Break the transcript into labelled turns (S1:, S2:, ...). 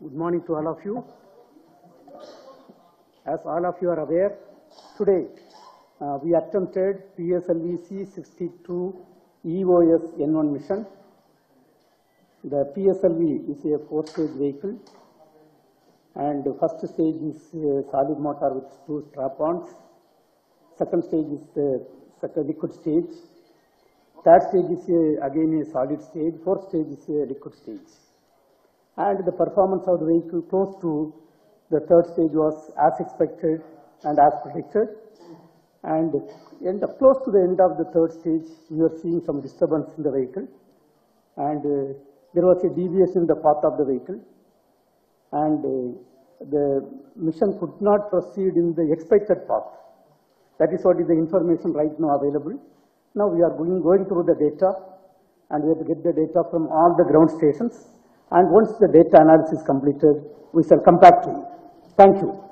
S1: Good morning to all of you. As all of you are aware, today uh, we attempted PSLV C62 EOS N1 mission. The PSLV is a four-stage vehicle and the first stage is uh, solid motor with two strap-ons. Second stage is the second liquid stage. Third stage is a, again a solid stage. Fourth stage is a liquid stage. And the performance of the vehicle close to the third stage was as expected and as predicted. And end up, close to the end of the third stage, we are seeing some disturbance in the vehicle. And uh, there was a deviation in the path of the vehicle. And uh, the mission could not proceed in the expected path. That is what is the information right now available. Now we are going, going through the data and we have to get the data from all the ground stations. And once the data analysis is completed, we shall come back to you. Thank you.